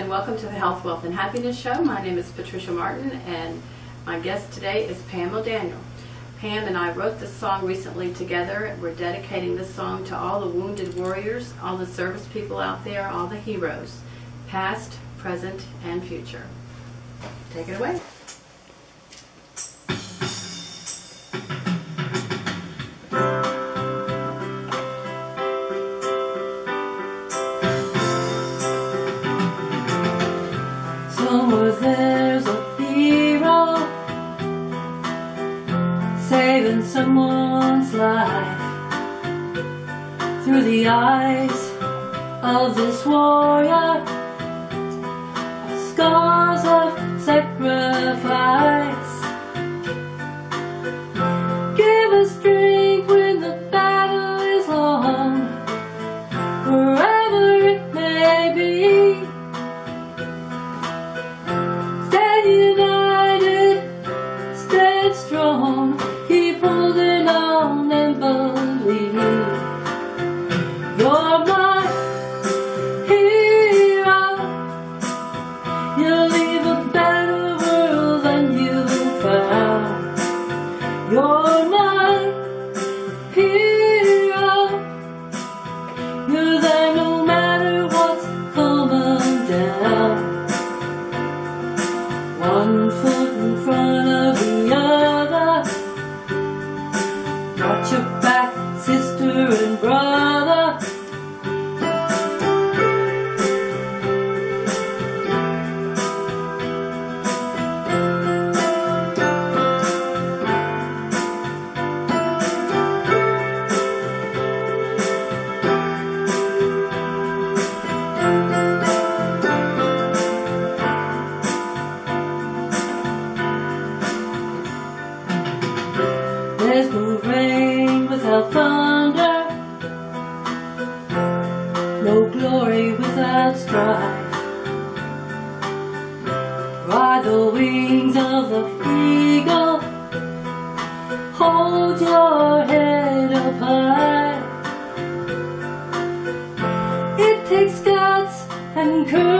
and welcome to the Health, Wealth, and Happiness Show. My name is Patricia Martin, and my guest today is Pam O'Daniel. Pam and I wrote this song recently together. We're dedicating this song to all the wounded warriors, all the service people out there, all the heroes, past, present, and future. Take it away. someone's life through the eyes of this warrior, scars of sacrifice. 幸福。could.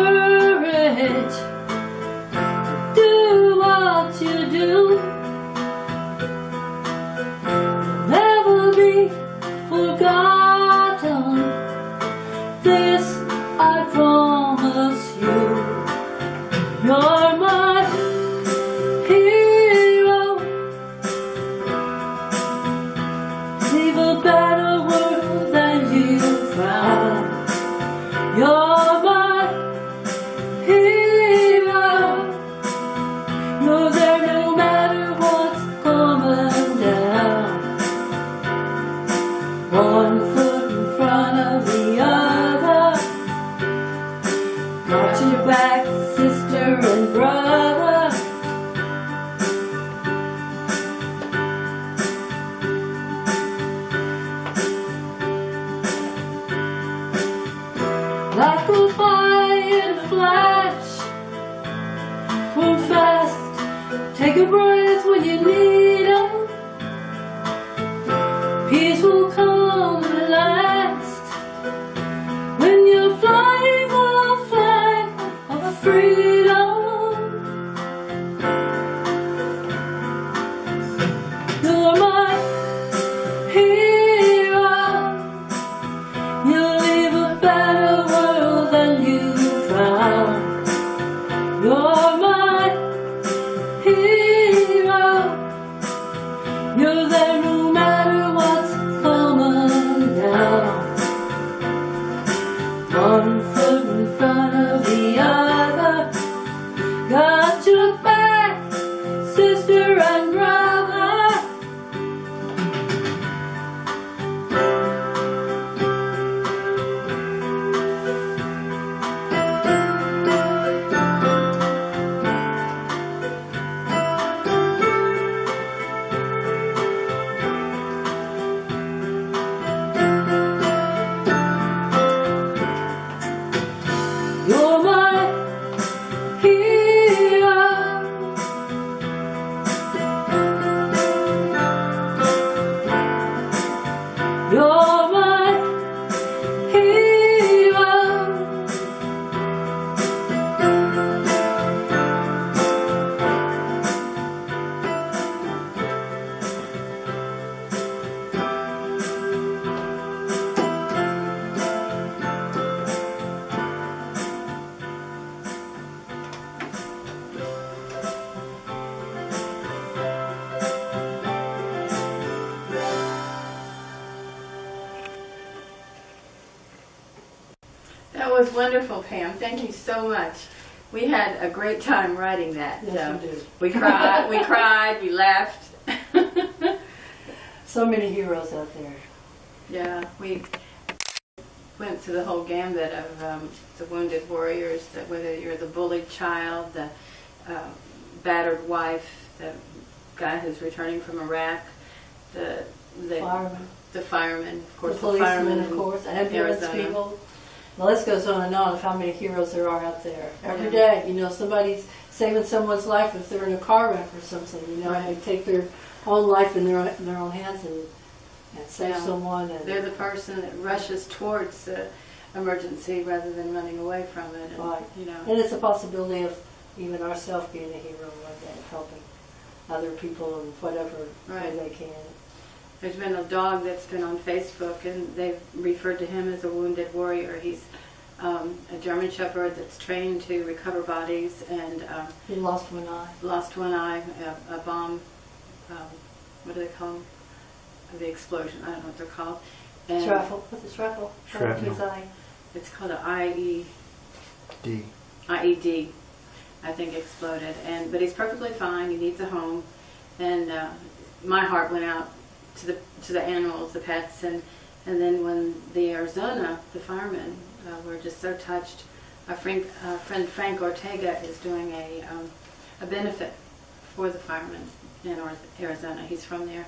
on was wonderful, Pam. Thank you so much. We had a great time writing that. Yes, so we did. we cried, we cried, we laughed. So many heroes out there. yeah, we went through the whole gambit of um, the wounded warriors. That whether you're the bullied child, the uh, battered wife, the guy who's returning from Iraq, the the Firemen, the fireman, of the course, the, policemen, firemen of in course, ambulance Arizona. people. The list goes on and on of how many heroes there are out there. Every day, you know, somebody's saving someone's life if they're in a car wreck or something. You know, Right. they take their own life in their in their own hands and and save Yeah. someone. And They're the person that rushes towards the emergency rather than running away from it. And, Right. You know. And it's a possibility of even ourselves being a hero one day, helping other people in whatever way they can. There's been a dog that's been on Facebook, and they've referred to him as a wounded warrior. He's um, a German Shepherd that's trained to recover bodies and um, He lost one eye. lost one eye, a, a bomb. Um, what do they call them? The explosion. I don't know what they're called. And Shrapnel. What's it? Shrapnel? Shrapnel. His eye. It's called an IE. D. IED, I think, exploded. And but he's perfectly fine. He needs a home, and uh, my heart went out to the to the animals, the pets, and and then when the Arizona, the firemen, uh, were just so touched. Our friend, uh, friend Frank Ortega is doing a um, a benefit for the firemen in Arizona. He's from there,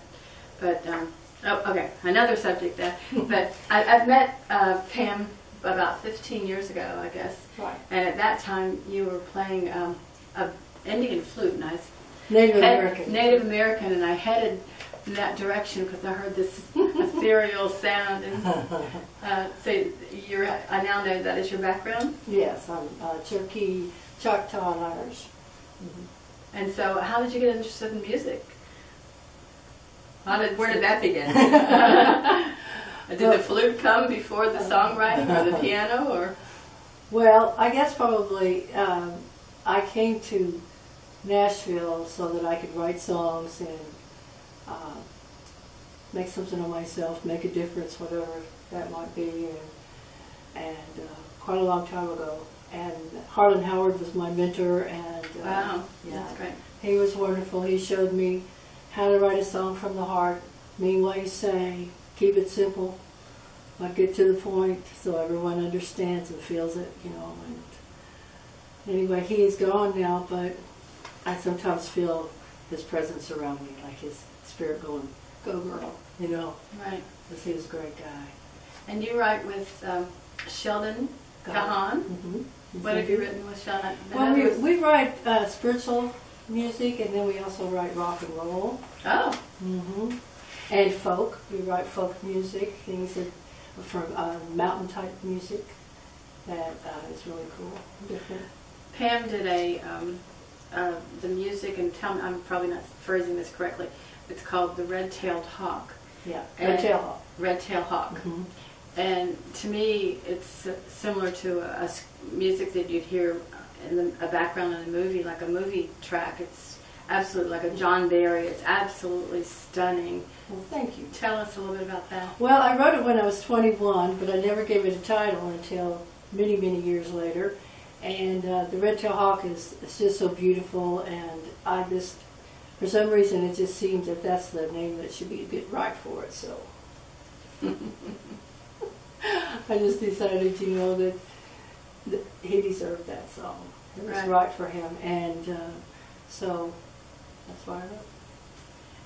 but. Um, Oh, okay. Another subject there. But I, I've met uh, Pam about 15 years ago, I guess. Right. And at that time, you were playing um, a Indian flute, and I Native American. Native American, and I headed in that direction because I heard this ethereal sound. And uh, so you're, I now know that is your background. yes, I'm uh, Cherokee, Choctaw, and Irish. And so, how did you get interested in music? How did, where did that begin? did the flute come before the songwriting or the piano, or Well, I guess probably um, I came to Nashville so that I could write songs and uh, make something of myself, make a difference, whatever that might be. And, and uh, quite a long time ago. And Harlan Howard was my mentor, and uh, wow, yeah, that's great. he was wonderful. He showed me how to write a song from the heart, mean what you say, keep it simple, but get to the point so everyone understands and feels it, you know. And anyway, he is gone now, but I sometimes feel his presence around me, like his spirit going, go girl, you know, Right. because he was a great guy. And you write with um, Sheldon Gahan. hmm What have you written with Sheldon? Well, we, we write uh, spiritual music, and then we also write rock and roll. Oh, Mm-hmm. And folk. We write folk music, things that from uh, mountain type music that uh, is really cool, different. Pam did a um, uh, the music, and tell me, I'm probably not phrasing this correctly. It's called the Red-tailed Hawk. Yeah, red tail hawk. Red-tailed Hawk. Mhm. And to me, it's similar to a music that you'd hear in the, a background in a movie, like a movie track. It's absolutely like a John Barry. It's absolutely stunning. Well, thank you. Tell us a little bit about that. Well, I wrote it when I was 21, but I never gave it a title until many, many years later. And uh, the red tail hawk is it's just so beautiful, and I just, for some reason, it just seems that that's the name that should be good right for it. So I just decided, you know, that, that he deserved that song. It was Right. right, for him, and uh, so that's why I wrote. it.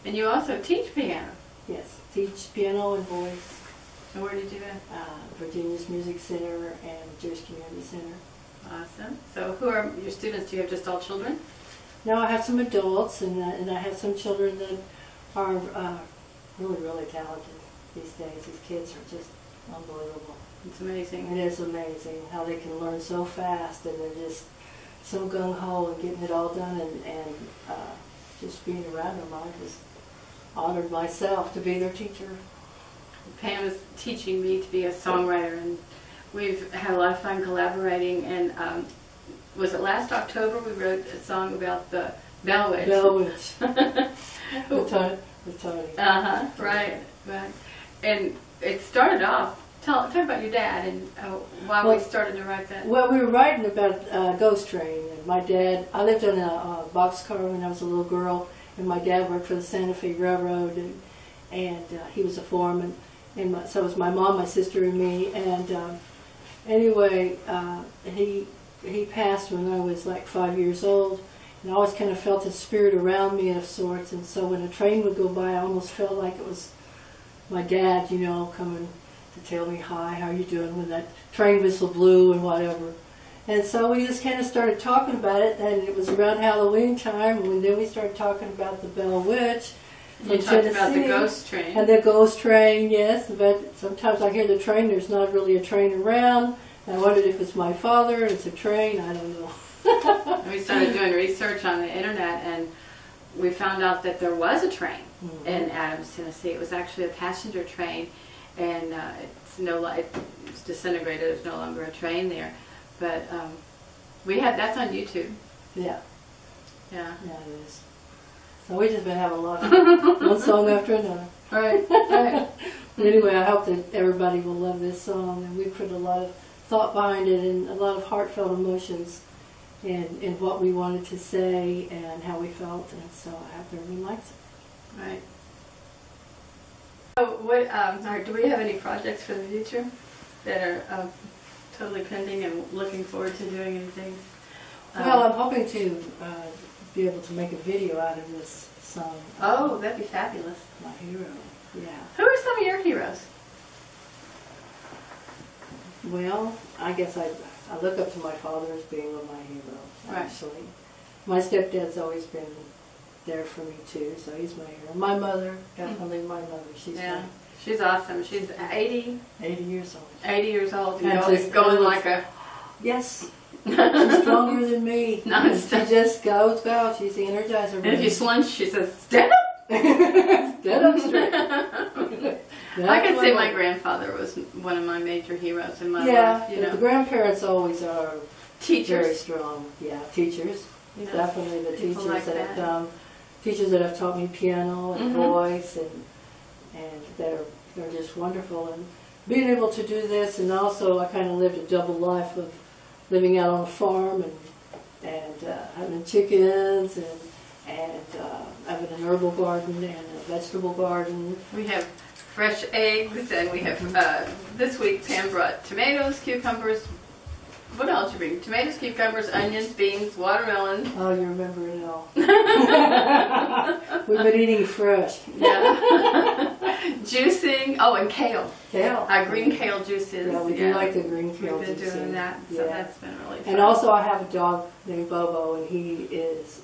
And you also teach piano. Yes, teach piano and voice. And where did you do that? uh, Virginia's Music Center and Jewish Community Center. Awesome. So who are your students? Do you have just all children? Now I have some adults and, uh, and I have some children that are uh, really, really talented these days. These kids are just unbelievable. It's amazing. It is amazing how they can learn so fast and they're just so gung-ho and getting it all done and, and uh, just being around them. I just honored myself to be their teacher. Pam is teaching me to be a songwriter, and we've had a lot of fun collaborating. And um, was it last October we wrote a song about the Bell Witch? Bell Witch with Tony. Uh huh. Right. Right. And it started off tell talk about your dad and uh, why we Well- started to write that. Well, we were writing about uh, Ghost Train, and my dad. I lived on a, uh boxcar when I was a little girl, and my dad worked for the Santa Fe Railroad, and and uh, he was a foreman, and my, so was my mom, my sister, and me. And um, anyway, uh, he he passed when I was like five years old, and I always kind of felt his spirit around me of sorts. And so when a train would go by, I almost felt like it was my dad, you know, coming to tell me hi, how you doing when that train whistle blew and whatever. And so we just kind of started talking about it, and it was around Halloween time, and then we started talking about the Bell Witch. You talked about the ghost train. And the ghost train, yes, but sometimes I hear the train, there's not really a train around. I wondered if it's my father and it's a train, I don't know. We started doing research on the internet, and we found out that there was a train Mhm. in Adams, Tennessee. It was actually a passenger train, and uh, it's no, it's disintegrated. There's no longer a train there, but um, we had that's on YouTube. Yeah, Yeah. yeah, it is. So we just been having a lot of one song after another. Right. Right. But anyway, I hope that everybody will love this song, and we put a lot of thought behind it and a lot of heartfelt emotions in, in what we wanted to say and how we felt, and so I hope everyone likes it. right. So what? Um, right, do we have any projects for the future that are uh, totally pending and looking forward to doing anything? Um, Well, I'm hoping to uh, be able to make a video out of this song. oh, that'd be fabulous. My hero. Yeah. Who are some of your heroes? Well, I guess I, I look up to my father as being one of my heroes, Right. actually. My stepdad's always been there for me too, so he's my hero. My mother, definitely my mother. She's Yeah, she's awesome. She's 80, 80 years old. 80 years old and And going, just- going like a. Yes, she's stronger than me. No, she just goes out. She's the energizer. And if you slunch, she says, stand up. Get up straight. I could say my grandfather was one of my major heroes in my Yeah, life. You know, the grandparents always are teachers, very strong. Yeah, teachers. You know, Definitely the teachers like that, have that. done, teachers that have taught me piano and Mhm. voice and and they're they're just wonderful and being able to do this and also I kind of lived a double life of living out on a farm and and uh, having chickens and and uh, having an herbal garden and a vegetable garden. We have fresh eggs, and we have uh, this week Pam brought tomatoes, cucumbers. What else you bring? Tomatoes, cucumbers, onions, beans, watermelon. Oh, you remember it all. We've been eating fresh. Yeah. Juicing. Oh, and kale. Kale. Our green kale juices. Yeah, we do like the green kale We've been juice, doing that, so Yeah. that's been really fun. And also, I have a dog named Bobo, and he is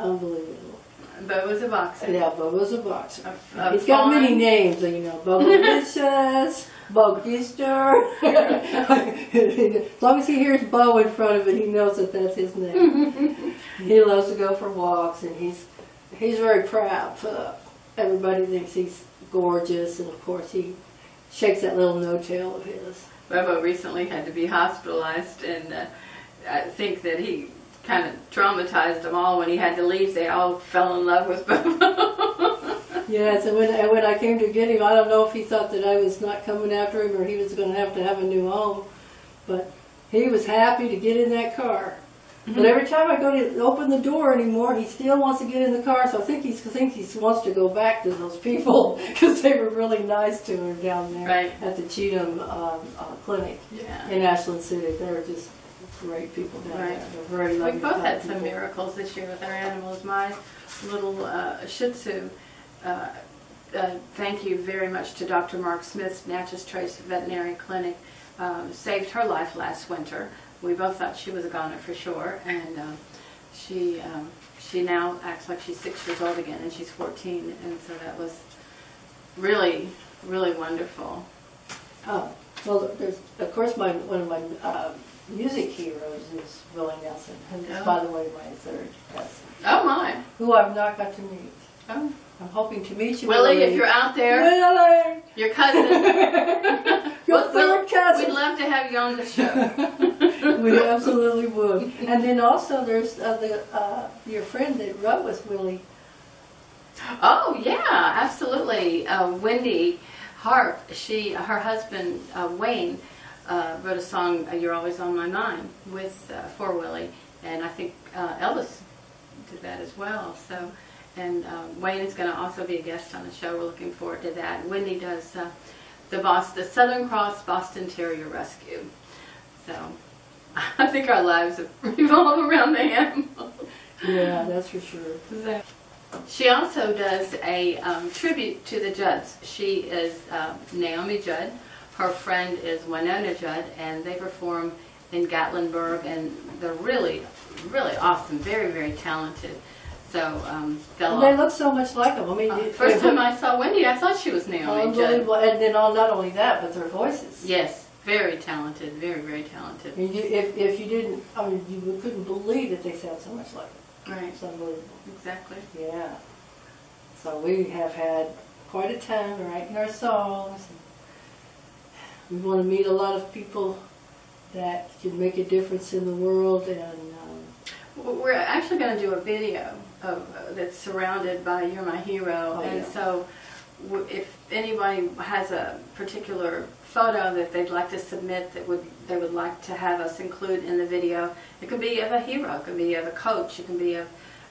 unbelievable. Bo was a boxer. Yeah, Bobo's a boxer. A- a He's got many names, you know, Bobo Vicious, Bo Gister. as long as he hears Bo in front of it, he knows that that's his name. he loves to go for walks, and he's he's very proud. Uh, everybody thinks he's gorgeous, and of course, he shakes that little no tail of his. Bobo recently had to be hospitalized, and uh, I think that he kind of traumatized them all when he had to leave. They all fell in love with Bobo. Yes, and when, and when I came to get him, I don't know if he thought that I was not coming after him or he was going to have to have a new home, but he was happy to get in that car. But every time I go to open the door anymore, he still wants to get in the car. So I think he thinks he wants to go back to those people because they were really nice to him down there Right. at the Cheatham um, uh, Clinic yeah. in Ashland City. They were just great people down Right. there. They're very We loving. both had some people. miracles this year with our animals. My little uh, Shih Tzu, uh, uh, thank you very much to Dr. Mark Smith's Natchez Trace Veterinary Clinic, um, saved her life last winter. We both thought she was a goner for sure, and um, she um, she now acts like she's six years old again, and she's 14, and so that was really, really wonderful. Oh, well, there's, of course, my, one of my uh, music heroes is Willie Nelson, who is, Oh. by the way, my third cousin, Oh my! who I've not got to meet. Oh. I'm hoping to meet you, Willie, if you're out there, Willie! your cousin. Your Well, third We'd love to have you on the show. we absolutely would. And then also there's uh, the, uh, your friend that wrote with Willie. Oh yeah, absolutely. Uh, Wendy harp, she, her husband uh, Wayne uh, wrote a song, uh, "You're Always on My Mind" with uh, For Willie, and I think uh, Elvis did that as well. So, and uh, Wayne is going to also be a guest on the show. We're looking forward to that. Wendy does uh, the Bos the Southern Cross Boston Terrier Rescue. So, I think our lives have revolved around the animals. Yeah, that's for sure. So- She also does a um, tribute to the Judds. She is uh, Naomi Judd. Her friend is Wynonna Judd, and they perform in Gatlinburg, and they're really, really awesome. Very, very talented. So, um, And they look so much like them. I mean, uh, it- first time I saw Wendy, I thought she was Naomi Judd. And then all, not only that, but their voices. Yes, very talented. Very, very talented. I mean, you, if, if you didn't, I mean, you couldn't believe that they sound so much like them. Right. It's unbelievable. Exactly. Yeah. So we have had quite a time writing our songs. We want to meet a lot of people that can make a difference in the world, and um, We're actually going to do a video of, uh, that's surrounded by You're My Hero, Oh, and yeah. so w- if anybody has a particular photo that they'd like to submit that would they would like to have us include in the video, it could be of a hero, it could be of a coach, it can be of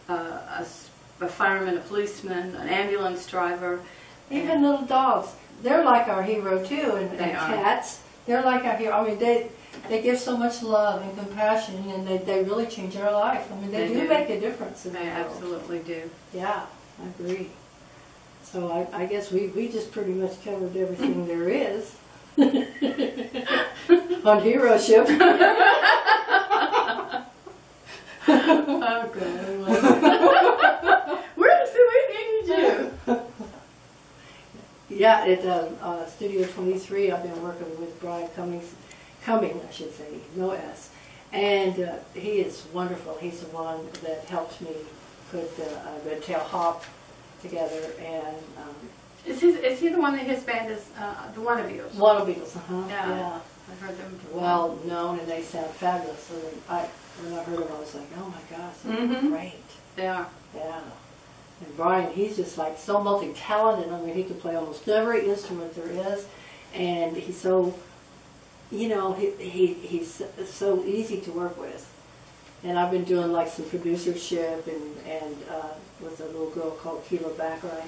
uh, a, a fireman, a policeman, an ambulance driver. even little dogs, they're like our hero too, and, They and cats, they're like our hero. I mean, they they give so much love and compassion, and they, they really change our life. I mean, they, They do, do. make a difference in the They world. absolutely do. Yeah, I agree. So I, I guess we, we just pretty much covered everything there is on hero ship. Oh, God. Where's the we need you? Yeah, at um, uh, Studio 23, I've been working with Brian Cummings, Cumming, I should say, no S. And uh, he is wonderful. He's the one that helped me put uh, uh, Red Tail Hawk together and um, Is, his, is he the one that his band is, uh, the Wannabees? Water Beatles, uh-huh, Yeah. yeah. I've heard them. before. well known and they sound fabulous. So I, when I heard them, I was like, oh my gosh, they're Mhm. great. They are. Yeah. And Brian, he's just like so multi-talented. I mean, he can play almost every instrument there is, and he's so, you know, he, he he's so easy to work with. And I've been doing like some producership and and uh, with a little girl called Keela Baccarat,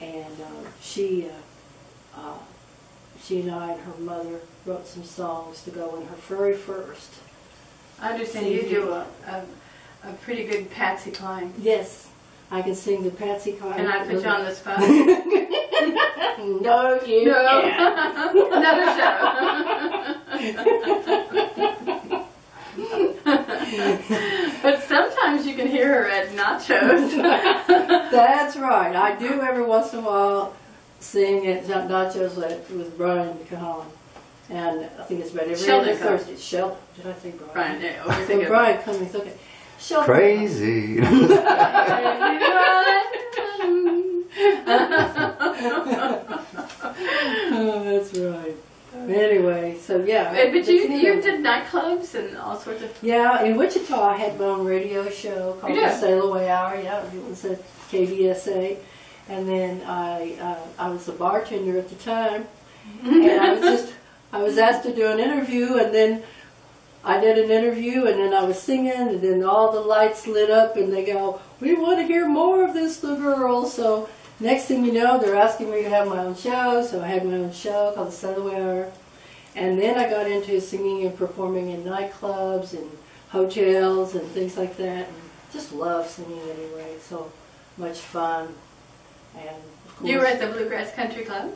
and uh, she. Uh, uh, she and I and her mother wrote some songs to go in her very first. I understand you do a, a, a pretty good Patsy Cline. Yes, I can sing the Patsy Cline. Can I put you on the spot? No, you no. can't. Another show. but sometimes you can hear her at nachos. That's right. I do every once in a while sing at Nachos with Brian Cahan. And I think it's about every Sheldon other Thursday. Sheldon. Did I say Brian? Brian, yeah, always So think of Brian Cummings, okay. Sheldon. Crazy. Oh, that's right. Anyway, so yeah. But you, you you know- did nightclubs and all sorts of. Yeah, in Wichita, I had my own radio show called You the? Sail Away Hour. Yeah, it was at KBSA, and then I uh, I was a bartender at the time, and I was just I was asked to do an interview, and then I did an interview, and then I was singing, and then all the lights lit up, and they go, "We want to hear more of this, the girl." So next thing you know, they're asking me to have my own show, so I had my own show called the Hour. And then I got into singing and performing in nightclubs and hotels and things like that. And just love singing anyway. So much fun. And You were at the Bluegrass Country Club.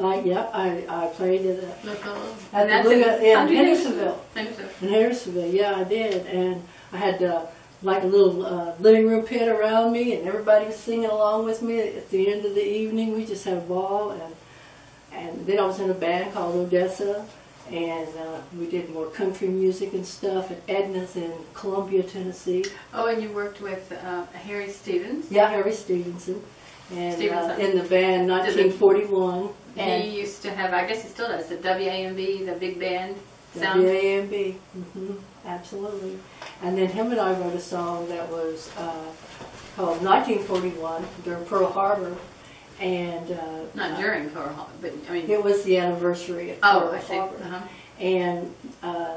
I, yeah, I, I played at, Local. At and the Blue- in Country Hendersonville. Hendersonville. in Harrisonville. Yeah, I did. And I had uh, like a little uh, living room pit around me, and everybody was singing along with me. At the end of the evening, we just had a ball. And and then I was in a band called Odessa, and uh, we did more country music and stuff at Edna's in Columbia, Tennessee. Oh, and you worked with uh, Harry Stevens. Yeah, Harry Stevenson, and uh, in the band 1941 and he used to have, I guess he still does, the WAMB, the big band sound. WAMB. hmm absolutely. And then him and I wrote a song that was uh, called 1941 during Pearl Harbor, and uh, Not uh, during Pearl Harbor, but I mean. It was the anniversary of Oh, Coral I see. Harbor. Uh-huh. And uh,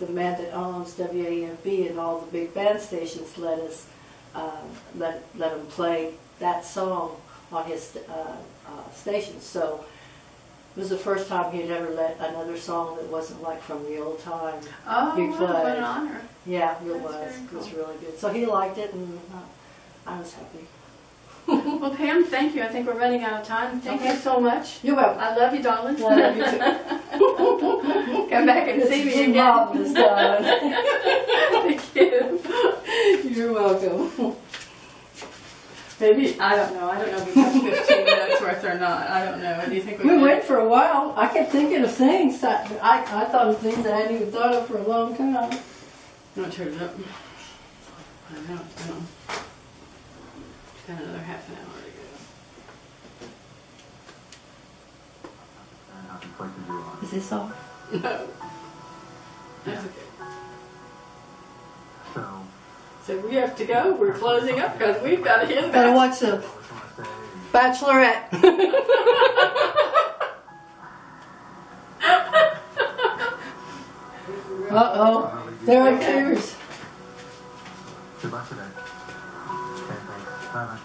the man that owns WAMB and all the big band stations let us uh, let let him play that song on his uh, uh, station. So was the first time he'd ever let another song that wasn't like from the old time. Oh, He wow, what played. an honor. Yeah, it That's was. very It was really good. So he liked it, and uh, I was happy. Well, Pam, thank you. I think we're running out of time. Thank you so much. You're welcome. I love you, darling. Love you too. Come back and see me again. marvelous, darling. Thank you. You're welcome. Maybe I don't know. I don't know if we have 15 minutes worth or not. I don't know. Do you think we? We can? went for a while. I kept thinking of things that I, I thought of things that I hadn't even thought of for a long time. I'm gonna turn it up. I don't know. It's been, it's got another half an hour to Is this all? No. That's okay. So, So we have to go. We're closing up because we've got to hit Gotta that. watch the I just want to Bachelorette. uh oh. There are tears. goodbye today. Okay, thanks. Bye-bye. Long